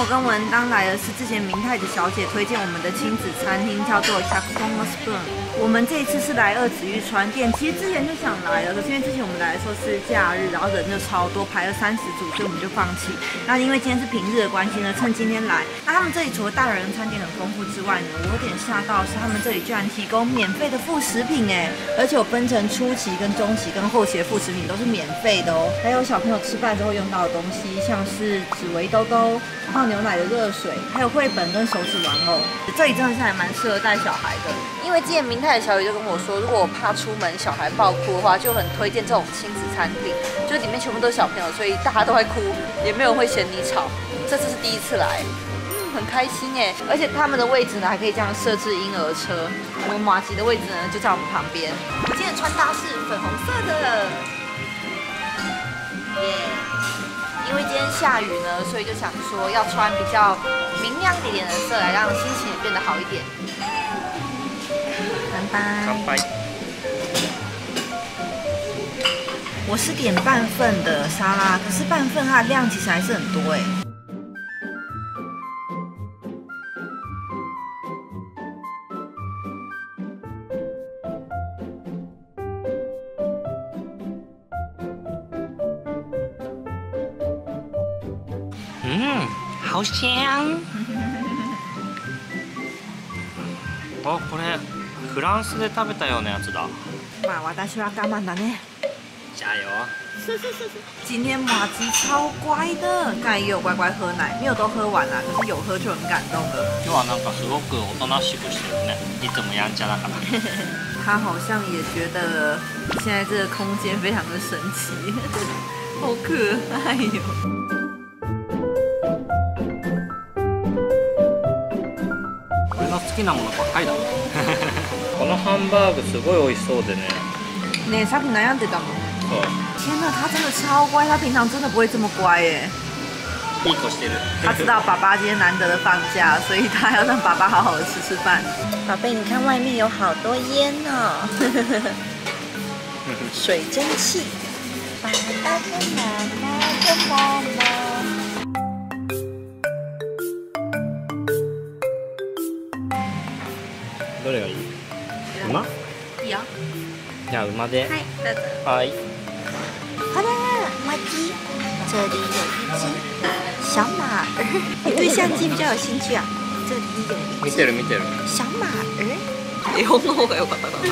我跟文当来的是之前明太子小姐推荐我们的亲子餐厅，叫做 s h a k o m a Spoon。我们这一次是来二子玉川店，其实之前就想来了，可是因为之前我们来的时候是假日，然后人就超多，排了三十组，所以我们就放弃。那因为今天是平日的关系呢，趁今天来。那他们这里除了大人餐点很丰富之外呢，我有点吓到是他们这里居然提供免费的副食品哎，而且我分成初期、跟中期、跟后期的副食品都是免费的哦。还有小朋友吃饭之后用到的东西，像是纸围兜兜、泡牛奶的热水，还有绘本跟手指玩偶。这里真的是还蛮适合带小孩的，因为今天明泰的小雨就跟我说，如果我怕出门小孩爆哭的话，就很推荐这种亲子餐厅，就里面全部都是小朋友，所以大家都会哭，也没有人会嫌你吵。这次是第一次来，嗯，很开心哎，而且他们的位置呢还可以这样设置婴儿车，我们马吉的位置呢就在我们旁边。我今天的穿搭是粉红色的，耶。因为今天下雨呢，所以就想说要穿比较明亮一点的色，来让心情也变得好一点。拜拜。乾杯。我是点半份的沙拉，可是半份它的量其实还是很多哎。嗯，好香。哦，これフランスで食べたようなやつだ。まあ私は我慢だね。加油！今天马吉超乖的，刚才也有乖乖喝奶，没有都喝完了，可是有喝就很感动了。今日はなんかすごくおとなしくしてるね。いつもやんちゃだから。他好像也觉得现在这个空间非常的神奇，好可爱哟、俺の好きなものばっかりだ。このハンバーグすごい美味しそうでね。ねえさっき悩んでたもん。そう。天呐，他真的超乖，他平常真的不会这么乖耶。いい子してる。他知道爸爸今天难得的放假，所以他要让爸爸好好的吃吃饭。宝贝，你看外面有好多烟哦，水蒸气。爸爸跟妈妈跟妈妈。どれがいい？馬？いいよ。じゃあ馬で。はい、どうぞ。はい。好啦，马吉，这里有一只小马儿。你对相机比较有兴趣啊？这里有見てる見てる。小马儿。絵本の方が良かったかな。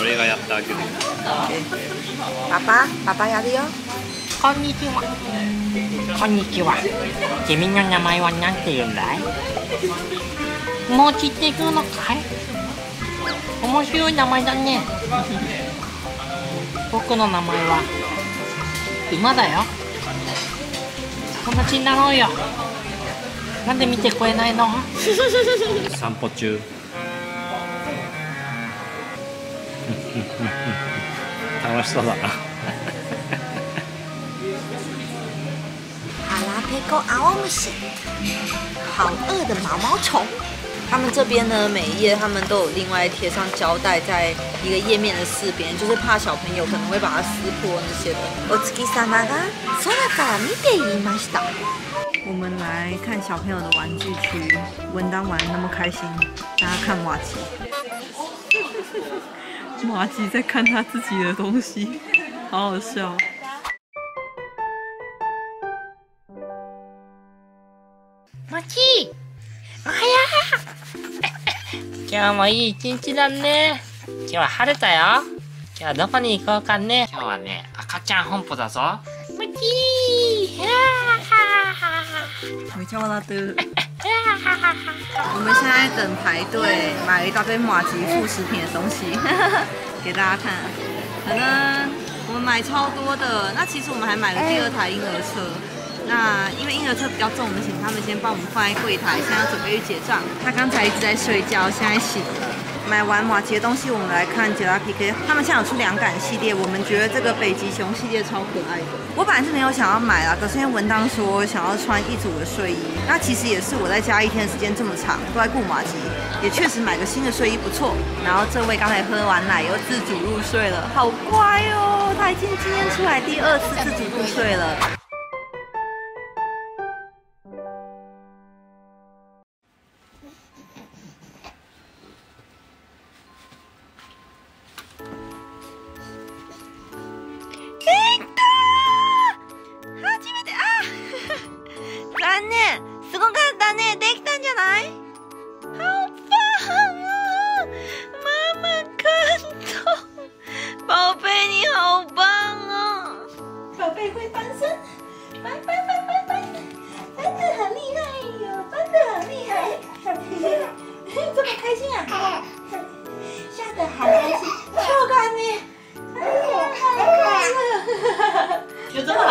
俺がやってあげる。爸爸，爸爸やるよ。こんにちは。こんにちは。君の名前は何て言うんだい？もう散っていくのかい？面白い名前だね。僕の名前は馬だよ。友達になろうよ。なんで見てくれないの？散歩中。楽しそうだな。阿拉佩沟阿姆西，好饿的毛毛虫。他们这边呢，每一页他们都有另外贴上胶带，在一个页面的四边，就是怕小朋友可能会把它撕破那些的。お月様が空から見ていました。我们来看小朋友的玩具区，文当玩得那么开心，大家看马吉。马吉在看他自己的东西，好好笑。 今日もいい一日だね今日は晴れたよ今日はどこに行こうかね今日はね赤ちゃん本舗だぞマキー没叫他的。我们现在等排队，买了一大堆马吉副食品的东西，给大家看。可能我们买超多的，那其实我们还买了第二台婴儿车。 那因为婴儿车比较重，我们请他们先帮我们放在柜台，现在要准备去结账。他刚才一直在睡觉，现在醒了。买完马吉的东西，我们来看杰拉 PK。他们现在有出两感系列，我们觉得这个北极熊系列超可爱的。我本来是没有想要买啦，可是因为文当说想要穿一组的睡衣，那其实也是我在家一天的时间这么长都在顾马吉，也确实买个新的睡衣不错。然后这位刚才喝完奶又自主入睡了，好乖哦，他已经今天出来第二次自主入睡了。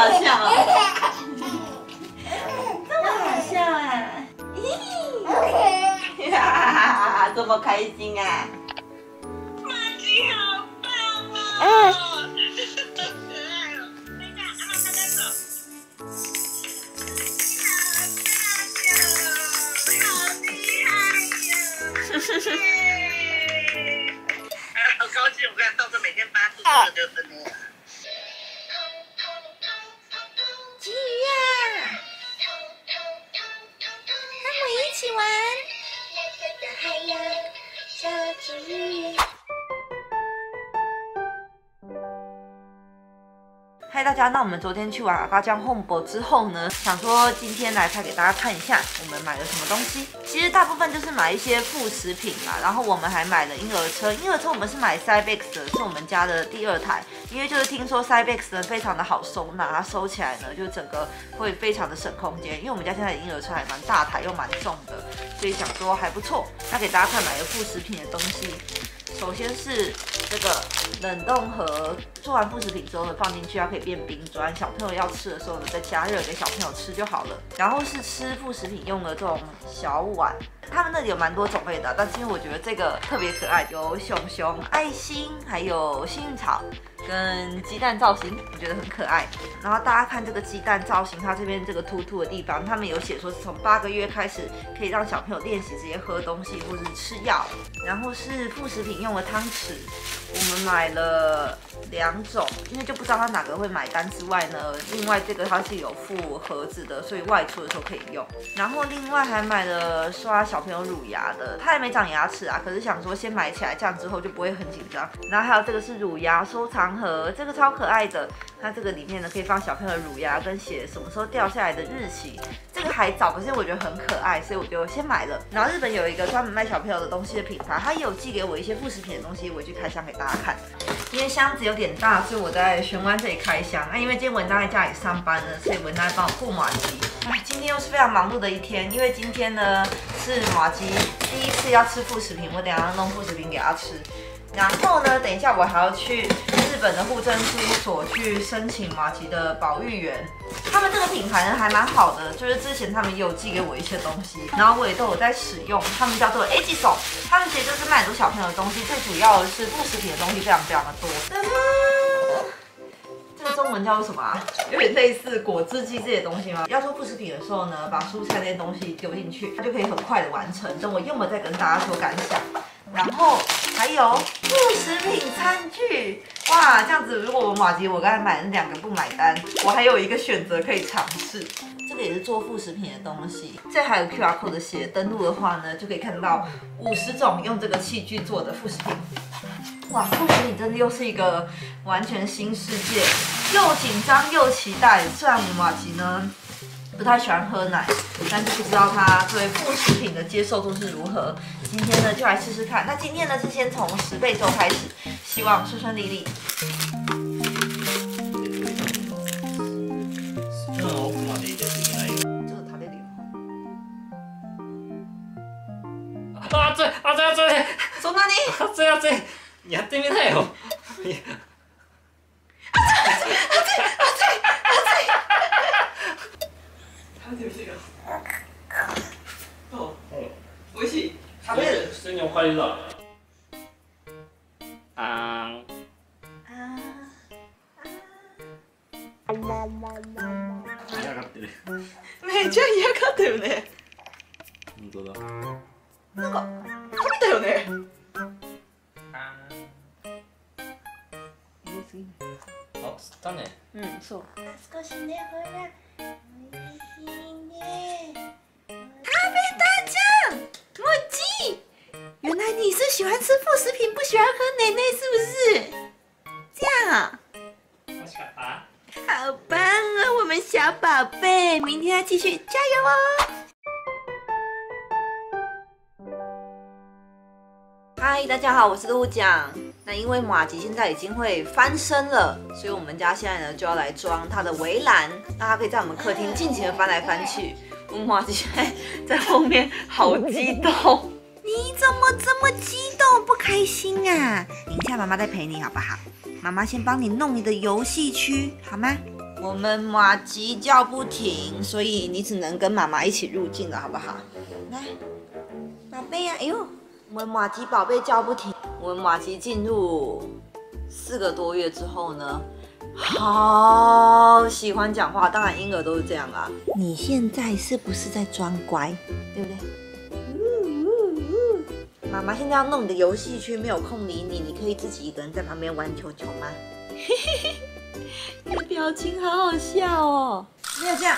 好笑啊？这么好笑啊？咦，哈哈哈，这么开心啊？马吉好棒哦！好可爱哦！等一下，阿妈拍拍手。好厉害哟！好高兴，我看到时候每天发出这个就是嗨，大家，那我们昨天去完阿嘎江 Home 之后呢，想说今天来拍给大家看一下我们买了什么东西。其实大部分就是买一些副食品啦，然后我们还买了婴儿车。婴儿车我们是买 Cybex 的，是我们家的第二台，因为就是听说 Cybex 呢非常的好收纳，它收起来呢就整个会非常的省空间。因为我们家现在的婴儿车还蛮大台又蛮重的，所以想说还不错。那给大家看买了副食品的东西，首先是这个冷冻盒，做完副食品之后呢放进去，它可以变冰砖，小朋友要吃的时候呢再加热给小朋友吃就好了。然后是吃副食品用的这种小碗，他们那里有蛮多种类的，但是因为我觉得这个特别可爱，有熊熊、爱心，还有幸运草。跟鸡蛋造型，我觉得很可爱。然后大家看这个鸡蛋造型，它这边这个突突的地方，他们有写说是从八个月开始可以让小朋友练习直接喝东西或者是吃药。然后是副食品用的汤匙，我们买了两种，因为就不知道他哪个会买单之外呢，另外这个它是有附盒子的，所以外出的时候可以用。然后另外还买了刷小小朋友乳牙的，他还没长牙齿啊，可是想说先买起来，这样之后就不会很紧张。然后还有这个是乳牙收藏盒，这个超可爱的，它这个里面呢可以放小朋友的乳牙跟写什么时候掉下来的日期。这个还早，可是我觉得很可爱，所以我就先买了。然后日本有一个专门卖小朋友的东西的品牌，它也有寄给我一些副食品的东西，我去开箱给大家看。因为箱子有点大，所以我在玄关这里开箱。那因为今天文丹在家里上班呢，所以文丹帮我过马吉。哎，今天又是非常忙碌的一天，因为今天呢是马吉第一次要吃副食品，我等下要弄副食品给他吃。然后呢，等一下我还要去日本的户政事务所去申请马吉的保育员。他们这个品牌呢还蛮好的，就是之前他们也有寄给我一些东西，然后我也都有在使用。他们叫做 A G 手，他们其实就是卖很多小朋友的东西，最主要的是副食品的东西非常非常的多。这个中文叫做什么啊？有点类似果汁机这些东西吗？要做副食品的时候呢，把蔬菜那些东西丢进去，它就可以很快的完成。等我用了再跟大家说感想。然后还有副食品餐具，哇，这样子如果我马吉我刚才买的两个不买单，我还有一个选择可以尝试。这个也是做副食品的东西，这还有 QR code 写登录的话呢，就可以看到五十种用这个器具做的副食品。哇，副食品真的又是一个完全新世界，又紧张又期待。虽然我马吉呢不太喜欢喝奶，但是不知道他对副食品的接受度是如何。今天呢就来试试看。那今天呢是先从十倍粥开始，希望顺顺利利。スプーンを奥まで入れていけないよ这个食べるよ。あ熱い熱い やってみなよ。食べてみてよ。どう？美味しい。食べる？普通におかゆだあーん嫌がってるめっちゃ嫌がったよね。本当だなんか食べたよね。べたじゃん，莫吉。原来你是喜欢吃副食品，不喜欢喝奶奶，是不是？这样啊，美味しかった好棒啊，我们小宝贝，明天要继续加油哦。嗨，大家好，我是陆酱。 那因为马吉现在已经会翻身了，所以我们家现在呢就要来装它的围栏，那它可以在我们客厅尽情的翻来翻去。我们马吉现在 在后面好激动，你怎么这么激动？不开心啊！等一下妈妈再陪你好不好？妈妈先帮你弄你的游戏区好吗？我们马吉叫不停，所以你只能跟妈妈一起入境了，好不好？来，宝贝呀、哎呦，我们马吉宝贝叫不停。我们马奇进入四个多月之后呢，好喜欢讲话，当然婴儿都是这样啊。你现在是不是在装乖，对不对？妈妈现在要弄你的游戏区，没有空理你，你可以自己一个人在旁边玩球球吗？你的表情好好笑哦！没有这样，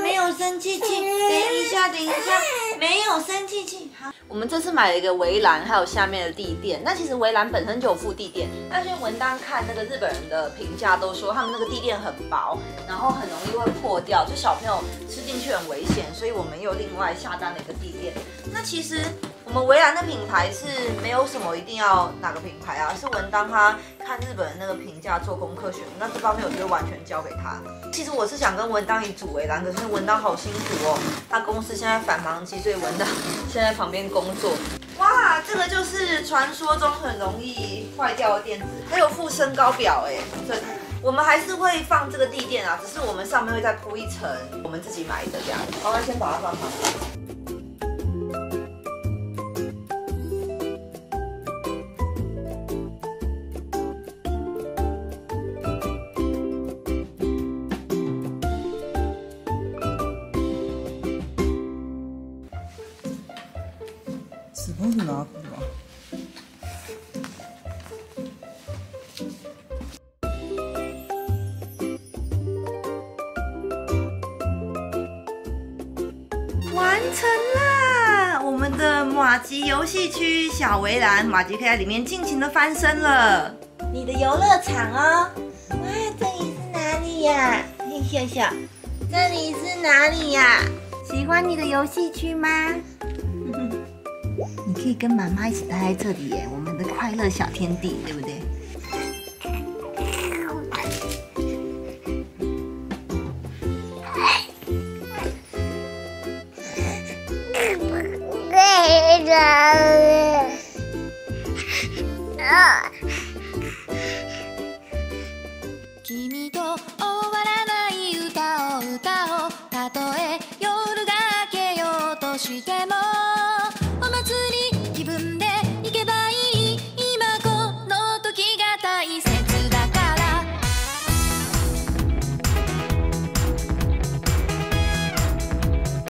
没有生气气，等一下，等一下，没有生气气。好，我们这次买了一个围栏，还有下面的地垫。那其实围栏本身就有附地垫，但是文章看那个日本人的评价都说他们那个地垫很薄，然后很容易会破掉，就小朋友吃进去很危险，所以我们又另外下单了一个地垫。那其实我们围栏的品牌是没有什么一定要哪个品牌啊，是文当他看日本人那个评价做功课选的，那这方面我就完全交给他。其实我是想跟文当一组围栏，可是文当好辛苦哦，他公司现在繁忙期，所以文当现在旁边工作。哇，这个就是传说中很容易坏掉的垫子，还有附身高表哎，这我们还是会放这个地垫啊，只是我们上面会再铺一层我们自己买的这样。好，那先把它放旁边。すごいなこれは。完成啦！我们的马吉游戏区小围栏，马吉可以在里面尽情的翻身了。你的游乐场哦，哇，这里是哪里呀？嘿，笑笑，这里是哪里呀？喜欢你的游戏区吗？ 可以跟妈妈一起待在这里耶，我们的快乐小天地，对不对？君